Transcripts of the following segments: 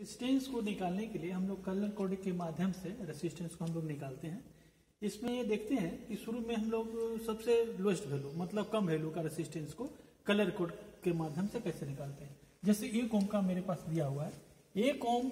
Resistance को निकालने के लिए हम लोग कलर कोडिंग के माध्यम से रेसिस्टेंस को हम लोग निकालते हैं। इसमें ये देखते हैं कि शुरू में हम लोग सबसे लोएस्ट वैल्यू मतलब कम वैल्यू का रेसिस्टेंस को कलर कोड के माध्यम से कैसे निकालते हैं। जैसे एक ओम का मेरे पास दिया हुआ है। एक ओम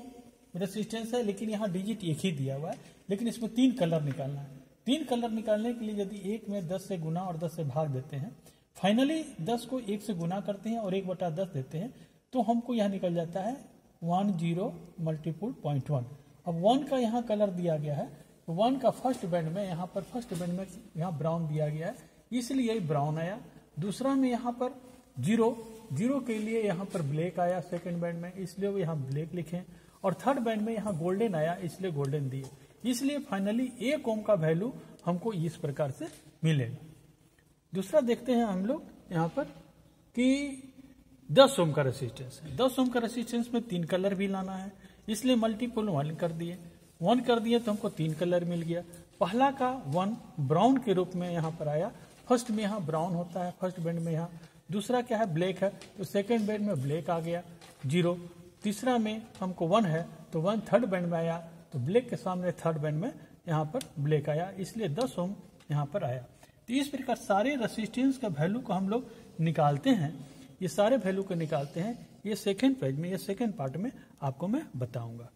रेसिस्टेंस है, लेकिन यहाँ डिजिट एक ही दिया हुआ है। लेकिन इसमें तीन कलर निकालना है। तीन कलर निकालने के लिए यदि एक में दस से गुना और दस से भाग देते हैं फाइनली दस को एक से गुना करते हैं और एक बटा दस देते हैं तो हमको यह निकल जाता है one zero multiple point one. अब वन का यहाँ कलर दिया गया है। वन का फ़र्स्ट बैंड में यहाँ पर फ़र्स्ट बैंड में यहाँ ब्राउन दिया गया है। इसलिए ब्राउन आया। दूसरा में यहाँ पर ज़ीरो ज़ीरो के लिए यहाँ पर ब्लैक आया सेकंड बैंड में, इसलिए वो यहाँ ब्लैक लिखे। और थर्ड बैंड में यहाँ गोल्डन आया, इसलिए गोल्डन दिए। इसलिए फाइनली एक ओम का वैल्यू हमको इस प्रकार से मिलेगा। दूसरा देखते हैं हम लोग यहाँ पर कि दस ओम का रेसिस्टेंस है। दस ओम का रेसिस्टेंस में तीन कलर भी लाना है। इसलिए मल्टीपल वन कर दिए। वन कर दिए तो हमको तीन कलर मिल गया। पहला का वन ब्राउन के रूप में यहाँ पर आया। फ़र्स्ट में यहाँ ब्राउन होता है। फ़र्स्ट बैंड में यहाँ। दूसरा क्या है? ब्लैक है। तो सेकेंड बैंड में ब्लैक आ गया। ज़ीरो तीसरा में हमको वन है। तो वन थर्ड बैंड में आया। तो ब्लैक के सामने थर्ड बैंड में यहाँ पर ब्लैक आया। इसलिए दस ओम यहाँ पर आया। तो इस प्रकार सारे रेसिस्टेंस का वैल्यू को हम लोग निकालते हैं। ये सारे वैल्यू को निकालते हैं, ये सेकेंड पेज में, ये सेकेंड पार्ट में आपको मैं बताऊँगा।